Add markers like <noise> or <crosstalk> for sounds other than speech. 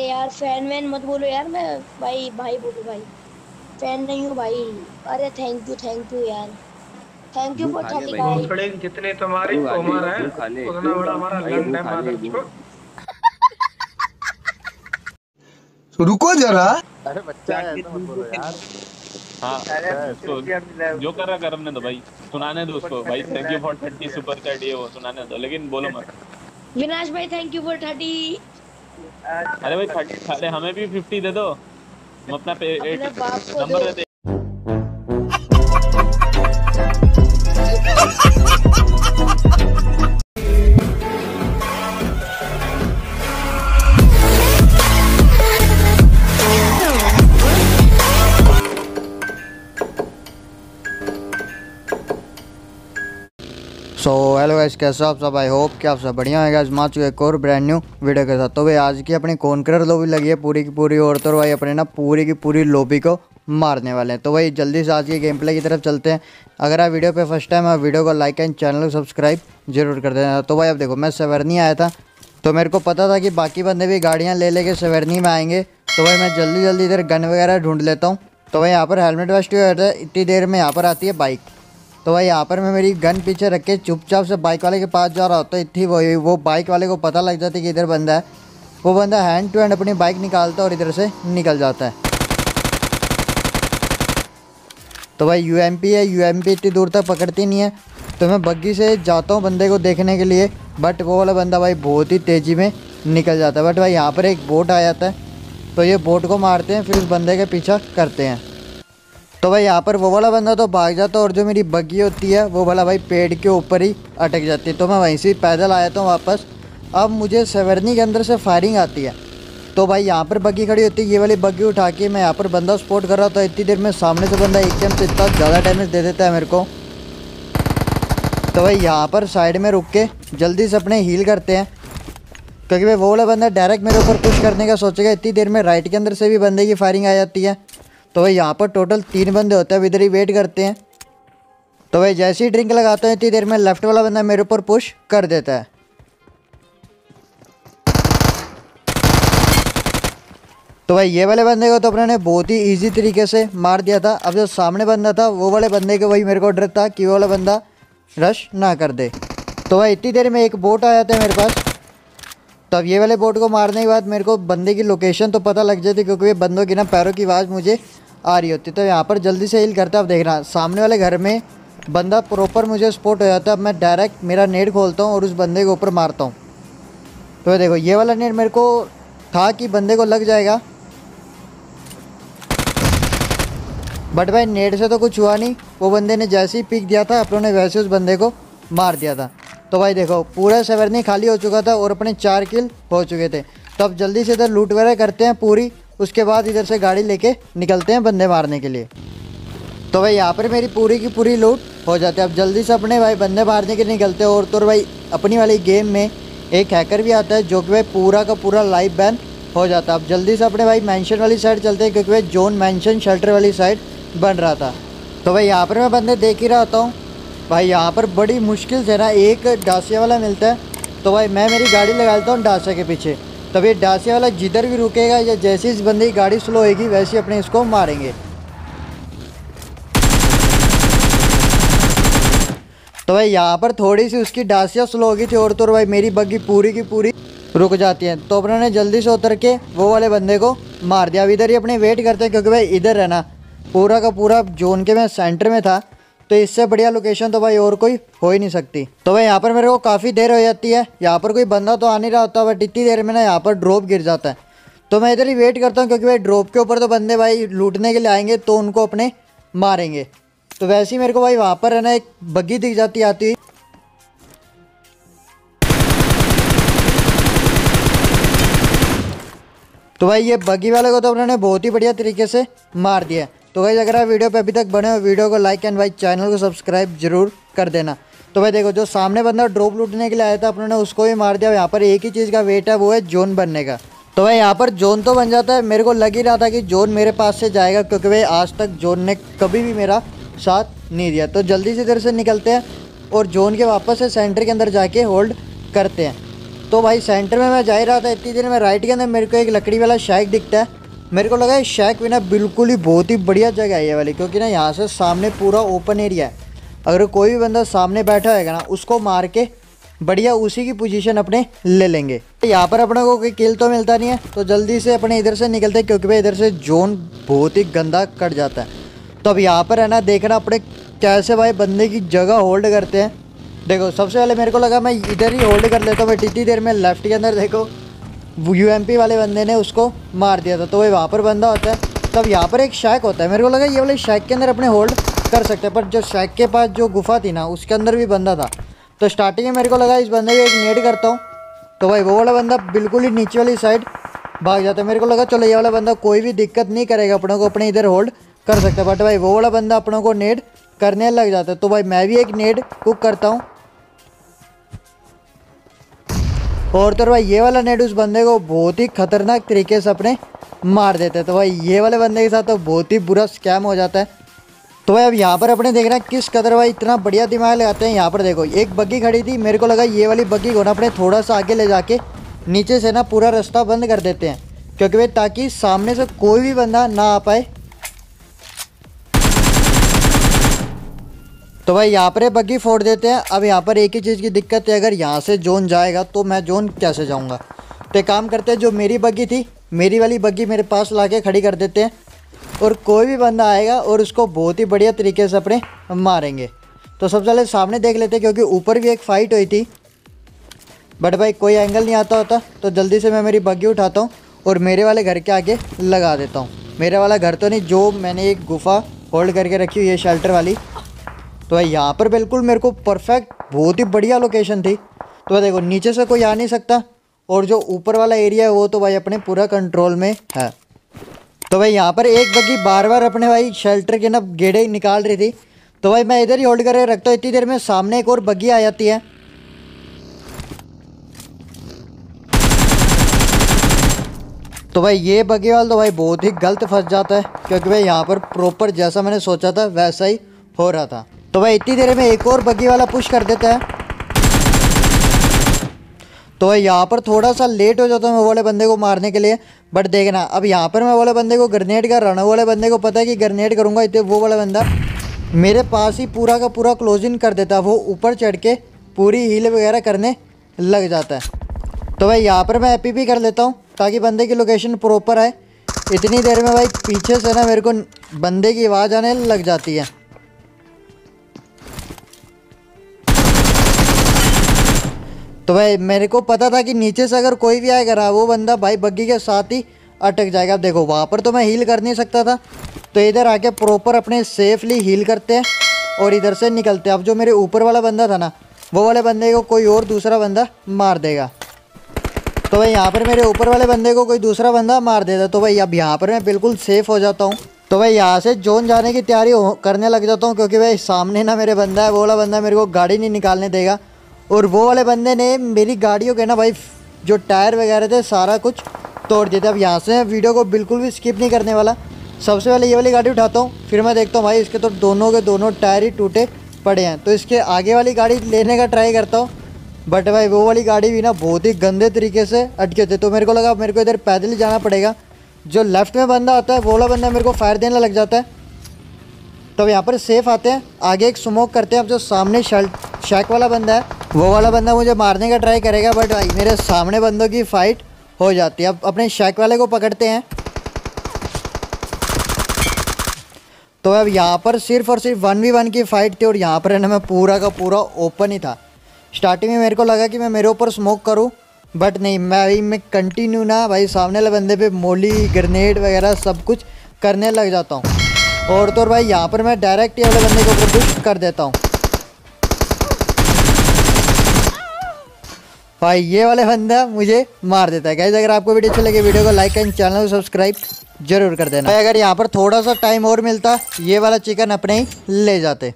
यार fan van मत बोलो यार मैं भाई भाई बोलो भाई। फ़ैन नहीं हूँ भाई। अरे थैंक यू थैंक यू यार। थैंक यू तू फॉर थर्टी भाई। जितने तुम्हारे तू उमर है तू। उतना बड़ा हमारा लंड है मादर <laughs> रुको जरा। अरे बच्चा है ऐसा मत बोलो यार। हाँ उसको जो कर रहा करने दो भाई। सुनाने दो उसको। <laughs> भाई thank you for thirty super chat ये वो सुनाने दो। लेकिन बोलो मत। विनाश भाई थैंक यू फॉर थर्टी अरे भाई हमें भी फिफ्टी दे दो हम अपना नंबर दो सो हेलो गाइस कैसे हो आप सब? आई होप कि आप सब बढ़िया होंगे आज मार चुके एक और ब्रांड न्यू वीडियो के साथ। तो भाई, आज की अपनी कॉन्करर लॉबी लगी है पूरी की पूरी और तो भाई, अपने ना पूरी की पूरी लॉबी को मारने वाले हैं। तो भाई, जल्दी से आज के गेम प्ले की तरफ़ चलते हैं। अगर आप वीडियो पे फ़र्स्ट टाइम आप वीडियो को लाइक एंड चैनल को सब्सक्राइब ज़रूर कर देना। तो भाई, अब देखो, मैं सवरनी आया था। तो मेरे को पता था कि बाकी बंदे भी गाड़ियाँ ले लेके सवरनी में आएँगे। तो भाई, मैं जल्दी जल्दी इधर गन वगैरह ढूंढ लेता हूँ। तो भाई, यहाँ पर हेलमेट वेस्ट है, इतनी देर में यहाँ पर आती है बाइक तो भाई यहाँ पर मैं मेरी गन पीछे रख के चुपचाप से बाइक वाले के पास जा रहा होता, इतनी वो वो बाइक वाले को पता लग जाता है कि इधर बंदा है। वो बंदा हैंड टू हैंड अपनी बाइक निकालता है और इधर से निकल जाता है। तो भाई यूएमपी है यूएमपी इतनी दूर तक पकड़ती नहीं है। तो मैं बग्गी से जाता हूँ बंदे को देखने के लिए बट वो वाला बंदा भाई बहुत ही तेज़ी में निकल जाता है। बट भाई यहाँ पर एक बोट आ जाता है तो ये बोट को मारते हैं, फिर उस बंदे के पीछा करते हैं। तो भाई यहाँ पर वो वाला बंदा तो भाग जाता और जो मेरी बग्गी होती है, वो वाला भाई पेड़ के ऊपर ही अटक जाती है। तो मैं वहीं से पैदल आया था वापस। अब मुझे सेवरनी के अंदर से फायरिंग आती है। तो भाई यहाँ पर बग्गी खड़ी होती है। ये वाली बग्गी उठा के मैं यहाँ पर बंदा स्पॉट कर रहा था। इतनी देर में सामने से बंदा एकदम से इतना ज़्यादा डैमेज दे देता है मेरे को। तो भाई यहाँ पर साइड में रुक के जल्दी से अपने हील करते हैं। क्योंकि भाई वो वाला बंदा डायरेक्ट मेरे ऊपर पुश करने का सोचेगा। इतनी देर में राइट के अंदर से भी बंदे की फायरिंग आ जाती है। तो भाई यहाँ पर टोटल तीन बंदे होते हैं इधर ही वेट करते हैं। तो भाई जैसे ही ड्रिंक लगाते हैं, इतनी देर में लेफ़्ट वाला बंदा मेरे ऊपर पुश कर देता है। तो भाई ये वाले बंदे को तो अपने ने बहुत ही इजी तरीके से मार दिया था। अब जो सामने बंदा था, वो वाले बंदे के वही मेरे को डर था कि वो वाला बंदा रश ना कर दे। तो भाई इतनी देर में एक बोट आया था मेरे पास। तब ये वाले बोट को मारने के बाद मेरे को बंदे की लोकेशन तो पता लग जाती, क्योंकि ये बंदों की ना पैरों की आवाज़ मुझे आ रही होती। तो यहाँ पर जल्दी से हिल करता अब देख रहा सामने वाले घर में बंदा प्रॉपर मुझे स्पोर्ट हो जाता है, अब मैं डायरेक्ट मेरा नेट खोलता हूँ और उस बंदे के ऊपर मारता हूँ। तो देखो, ये वाला नेट मेरे को था कि बंदे को लग जाएगा। बट भाई नेट से तो कुछ हुआ नहीं। वो बंदे ने जैसे ही पिक दिया था अपनों ने वैसे उस बंदे को मार दिया था। तो भाई देखो, पूरा सेवरनी खाली हो चुका था और अपने चार किल हो चुके थे। तो अब जल्दी से इधर लूट वगैरह करते हैं पूरी। उसके बाद इधर से गाड़ी लेके निकलते हैं बंदे मारने के लिए। तो भाई, यहाँ पर मेरी पूरी की पूरी लूट हो जाती है। अब जल्दी से अपने भाई बंदे मारने के लिए निकलते हैं। और तो भाई, अपनी वाली गेम में एक हैकर भी आता है, जो कि भाई पूरा का पूरा लाइव बैन हो जाता है। अब जल्दी से अपने भाई मैंशन वाली साइड चलते हैं, क्योंकि भाई जोन मैंशन शेल्टर वाली साइड बन रहा था। तो भाई, यहाँ पर मैं बंदे देख ही रहा होता हूँ। भाई, यहाँ पर बड़ी मुश्किल से ना एक डासिया वाला मिलता है। तो भाई, मैं मेरी गाड़ी लगा लेता हूँ डासिया के पीछे। तब ये डासिया वाला जिधर भी रुकेगा या जैसे इस बंदे की गाड़ी स्लो होगी वैसे अपने इसको मारेंगे। तो भाई यहाँ पर थोड़ी सी उसकी डासिया स्लो होगी थी और तो भाई मेरी बग्गी पूरी की पूरी रुक जाती है। तो अपने ने जल्दी से उतर के वो वाले बंदे को मार दिया। अब इधर ही अपने वेट करते हैं क्योंकि भाई इधर रहना। पूरा का पूरा जोन के मैं सेंटर में था। तो इससे बढ़िया लोकेशन तो भाई और कोई हो ही नहीं सकती। तो भाई यहाँ पर मेरे को काफ़ी देर हो जाती है। यहाँ पर कोई बंदा तो आ नहीं रहा होता बट इतनी देर में ना यहाँ पर ड्रॉप गिर जाता है। तो मैं इधर ही वेट करता हूँ, क्योंकि भाई ड्रॉप के ऊपर तो बंदे भाई लूटने के लिए आएँगे तो उनको अपने मारेंगे। तो वैसे ही मेरे को भाई वहाँ पर है ना एक बग्घी दिख जाती, आती हुई। तो भाई ये बग्गी वाले को तो उन्होंने बहुत ही बढ़िया तरीके से मार दिया तो भाई अगर आप वीडियो पे अभी तक बने हो, वीडियो को लाइक एंड भाई चैनल को सब्सक्राइब ज़रूर कर देना। तो भाई देखो, जो सामने बंदा ड्रॉप लूटने के लिए आया था, अपने उसको भी मार दिया। यहाँ पर एक ही चीज़ का वेट है, वो है जोन बनने का। तो भाई यहाँ पर जोन तो बन जाता है। मेरे को लग ही रहा था कि जोन मेरे पास से जाएगा, क्योंकि भाई आज तक जोन ने कभी भी मेरा साथ नहीं दिया। तो जल्दी से इधर से निकलते हैं और जोन के वापस से सेंटर के अंदर जाके होल्ड करते हैं। तो भाई सेंटर में मैं जा ही रहा था, इतनी देर में राइट के अंदर मेरे को एक लकड़ी वाला शैक दिखता है। मेरे को लगा ये शैक भी ना बिल्कुल ही बहुत ही बढ़िया जगह है ये वाली, क्योंकि ना यहाँ से सामने पूरा ओपन एरिया है। अगर कोई भी बंदा सामने बैठा होगा ना, उसको मार के बढ़िया उसी की पोजीशन अपने ले लेंगे। यहाँ पर अपने को कोई किल तो मिलता नहीं है तो जल्दी से अपने इधर से निकलते हैं, क्योंकि भाई इधर से जोन बहुत ही गंदा कट जाता है। तो अब यहाँ पर है ना, देखना अपने कैसे भाई बंदे की जगह होल्ड करते हैं। देखो, सबसे पहले मेरे को लगा मैं इधर ही होल्ड कर लेता हूँ बट इतनी देर में लेफ़्ट के अंदर देखो। UMP वाले बंदे ने उसको मार दिया था। तो वही वहाँ पर बंदा होता है, तब यहाँ पर एक शैक होता है। मेरे को लगा ये वाले शैक के अंदर अपने होल्ड कर सकते हैं, पर जो शैक के पास जो गुफा थी ना, उसके अंदर भी बंदा था। तो स्टार्टिंग में मेरे को लगा इस बंदे को एक नेट करता हूँ। तो भाई वो वाला बंदा बिल्कुल ही नीचे वाली साइड भाग जाता है। मेरे को लगा चलो ये वाला बंदा कोई भी दिक्कत नहीं करेगा, अपनों को अपने इधर होल्ड कर सकता है। बट भाई वो वाला बंदा अपनों को नेट करने लग जाता है। तो भाई मैं भी एक नेट कुक करता हूँ। और तो भाई, ये वाला नेट उस बंदे को बहुत ही खतरनाक तरीके से अपने मार देते हैं। तो भाई, ये वाले बंदे के साथ तो बहुत ही बुरा स्कैम हो जाता है। तो भाई, अब यहाँ पर अपने देख रहे हैं किस कदर भाई इतना बढ़िया दिमाग लगाते हैं। यहाँ पर देखो, एक बग्गी खड़ी थी। मेरे को लगा ये वाली बग्गी को ना अपने थोड़ा सा आगे ले जाके नीचे से ना पूरा रास्ता बंद कर देते हैं। क्योंकि भाई, ताकि सामने से कोई भी बंदा ना आ पाए। तो भाई यहाँ पर बग्गी फोड़ देते हैं। अब यहाँ पर एक ही चीज़ की दिक्कत है, अगर यहाँ से जोन जाएगा तो मैं जोन कैसे जाऊँगा? तो काम करते हैं, जो मेरी बग्गी थी, मेरी वाली बग्गी मेरे पास ला के खड़ी कर देते हैं और कोई भी बंदा आएगा और उसको बहुत ही बढ़िया तरीके से अपने मारेंगे। तो सबसे पहले सामने देख लेते हैं, क्योंकि ऊपर भी एक फ़ाइट हुई थी। बट भाई कोई एंगल नहीं आता होता तो जल्दी से मैं मेरी बग्गी उठाता हूँ और मेरे वाले घर के आगे लगा देता हूँ। मेरे वाला घर तो नहीं, जो मैंने एक गुफा होल्ड करके रखी हुई है शेल्टर वाली तो भाई यहाँ पर बिल्कुल मेरे को परफेक्ट बहुत ही बढ़िया लोकेशन थी। तो भाई देखो, नीचे से कोई आ नहीं सकता और जो ऊपर वाला एरिया है वो तो भाई अपने पूरा कंट्रोल में है। तो भाई यहाँ पर एक बग्गी बार बार अपने भाई शेल्टर के ना गेड़े निकाल रही थी। तो भाई मैं इधर ही होल्ड करके रखता हूँ, इतनी देर में सामने एक और बग्गी आ जाती है। तो भाई ये बग्गी वाला तो भाई बहुत ही गलत फंस जाता है, क्योंकि भाई यहाँ पर प्रॉपर जैसा मैंने सोचा था, वैसा ही हो रहा था। तो भाई, इतनी देर में एक और बग्गी वाला पुश कर देता है। तो भाई, यहाँ पर थोड़ा सा लेट हो जाता हूँ मैं वाले बंदे को मारने के लिए। बट देखना अब यहाँ पर मैं वाले बंदे को ग्रेनेड कर रहा हूँ वाले बंदे को पता है कि ग्रेनेड करूँगा, इतने वो वाला बंदा मेरे पास ही पूरा का पूरा क्लोज इन कर देता है वो ऊपर चढ़ के पूरी हील वगैरह करने लग जाता है। तो भाई, यहाँ पर मैं एपी भी कर लेता हूँ, ताकि बंदे की लोकेशन प्रॉपर आए। इतनी देर में भाई, पीछे से ना मेरे को बंदे की आवाज़ आने लग जाती है। तो भाई, मेरे को पता था कि नीचे से अगर कोई भी आएगा ना, वो बंदा भाई बग्गी के साथ ही अटक जाएगा। अब देखो, वहाँ पर तो मैं हील कर नहीं सकता था। तो इधर आके प्रॉपर अपने सेफली हील करते हैं और इधर से निकलते हैं। अब जो मेरे ऊपर वाला बंदा था ना, वो वाले बंदे को कोई और दूसरा बंदा मार देगा। तो भाई, यहाँ पर मेरे ऊपर वाले बंदे को कोई दूसरा बंदा मार देता तो भाई, अब यहाँ पर मैं बिल्कुल सेफ़ हो जाता हूँ। तो भाई, यहाँ से जोन जाने की तैयारी करने लग जाता हूँ, क्योंकि भाई, सामने ना मेरे बंदा है, वो वाला बंदा मेरे को गाड़ी नहीं निकालने देगा। और वो वाले बंदे ने मेरी गाड़ियों के ना भाई, जो टायर वगैरह थे, सारा कुछ तोड़ दिए थे। अब यहाँ से मैं वीडियो को बिल्कुल भी स्किप नहीं करने वाला। सबसे पहले ये वाली गाड़ी उठाता हूँ, फिर मैं देखता हूँ भाई, इसके तो दोनों के दोनों टायर ही टूटे पड़े हैं। तो इसके आगे वाली गाड़ी लेने का ट्राई करता हूँ, बट भाई, वो वाली गाड़ी भी ना बहुत ही गंदे तरीके से अटके थे तो मेरे को लगा, मेरे को इधर पैदल ही जाना पड़ेगा। जो लेफ़्ट में बंदा आता है, वो वाला बंदा मेरे को फायर देने लग जाता है। तो यहाँ पर सेफ़ आते हैं। आगे एक स्मोक करते हैं। अब जो सामने शल्ट शैक वाला बंदा है वो वाला बंदा मुझे मारने का ट्राई करेगा बट भाई, मेरे सामने बंदों की फ़ाइट हो जाती है। अब अपने शैक वाले को पकड़ते हैं। तो अब यहाँ पर सिर्फ़ और सिर्फ़ वन वी वन की फ़ाइट थी और यहाँ पर है ना मैं पूरा का पूरा ओपन ही था। स्टार्टिंग में मेरे को लगा कि मैं मेरे ऊपर स्मोक करूँ बट नहीं, मैं भाई, मैं कंटिन्यू ना भाई, सामने वाले बंदे पे मोली ग्रेनेड वगैरह सब कुछ करने लग जाता हूँ। और तो और भाई, यहाँ पर मैं डायरेक्ट ये वाले बंदे के ऊपर कर देता हूँ। भाई, ये वाले बंदा मुझे मार देता है। गैस अगर आपको वीडियो अच्छी लगे, वीडियो को लाइक एंड चैनल को सब्सक्राइब ज़रूर कर देना। भाई, अगर यहाँ पर थोड़ा सा टाइम और मिलता, ये वाला चिकन अपने ही ले जाते।